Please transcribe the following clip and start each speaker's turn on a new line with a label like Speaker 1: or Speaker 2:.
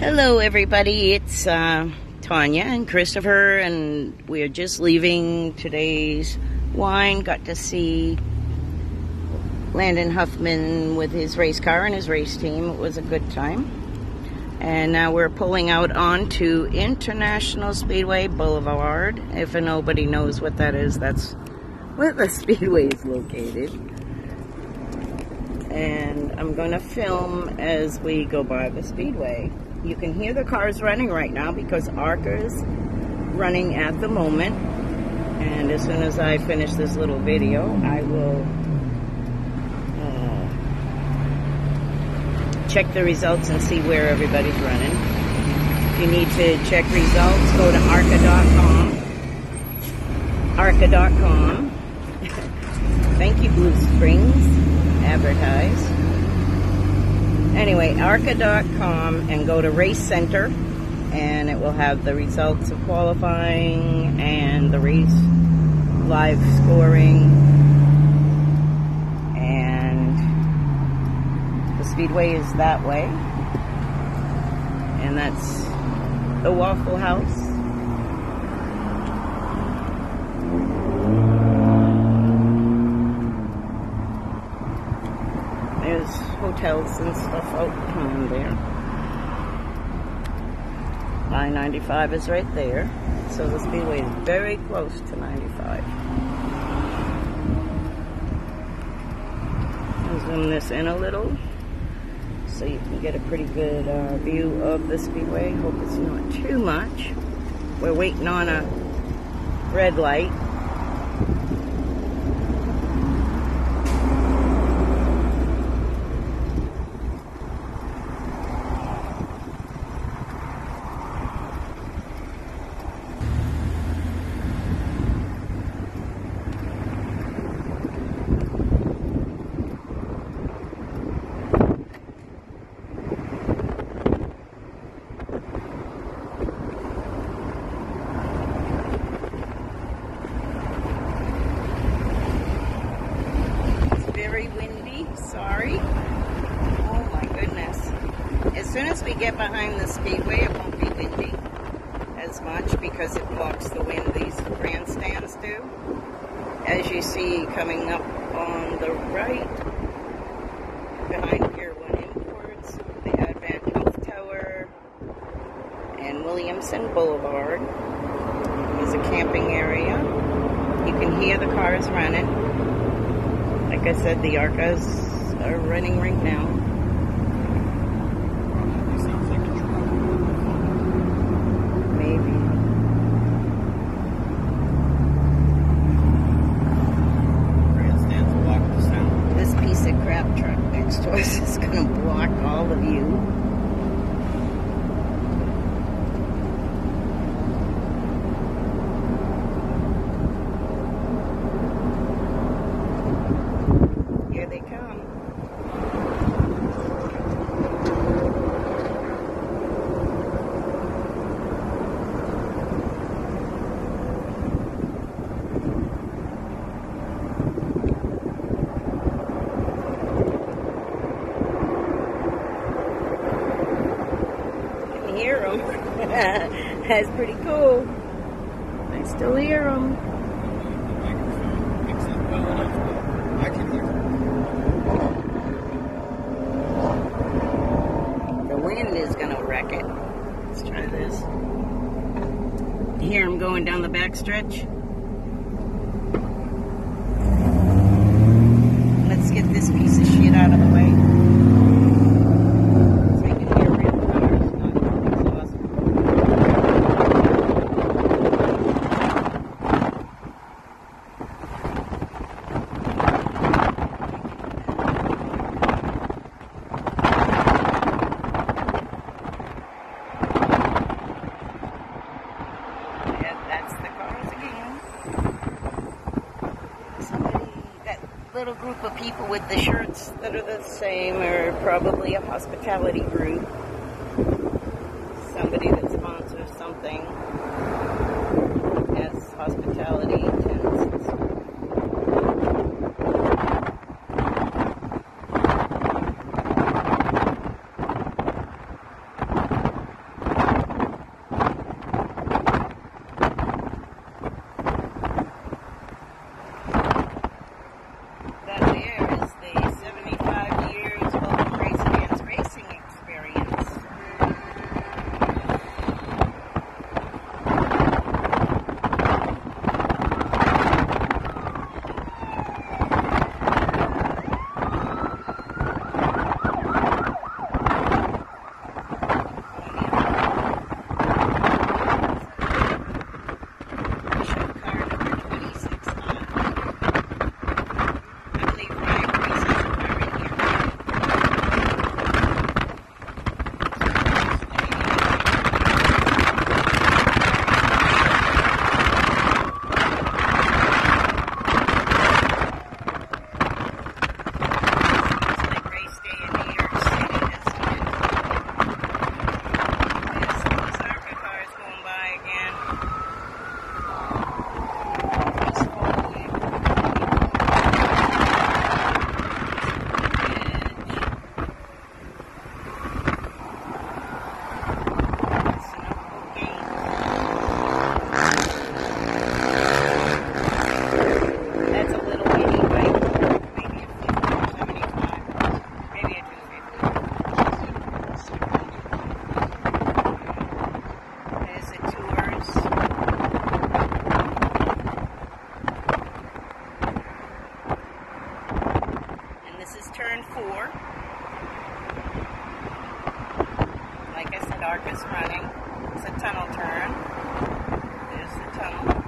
Speaker 1: Hello, everybody. It's uh, Tonja and Christopher, and we're just leaving today's wine. Got to see Landon Huffman with his race car and his race team. It was a good time. And now we're pulling out onto International Speedway Boulevard. If nobody knows what that is, that's where the speedway is located. And I'm going to film as we go by the speedway. You can hear the cars running right now because ARCA's running at the moment. And as soon as I finish this little video, I will uh, check the results and see where everybody's running. If you need to check results, go to arca.com. arca.com. Thank you, Blue Springs. Advertise anyway, arca.com and go to Race Center and it will have the results of qualifying and the race live scoring and the speedway is that way. And that's the Waffle House hotels and stuff out behind there. I-95 is right there. So the speedway is very close to 95. I'll zoom this in a little so you can get a pretty good uh, view of the speedway. Hope it's not too much. We're waiting on a red light get behind the speedway, it won't be windy as much because it blocks the wind these grandstands do. As you see coming up on the right, behind Pier 1 Imports, the Advent Health Tower, and Williamson Boulevard is a camping area. You can hear the cars running. Like I said, the ARCAs are running right now. I was just going to block all of you. That's pretty cool. I still hear them. The wind is going to wreck it. Let's try this. You hear them going down the back stretch? Let's get this piece of shit out of the way. Little group of people with the shirts that are the same are probably a hospitality group. Somebody that sponsors something has hospitality dark is running. It's a tunnel turn. There's the tunnel.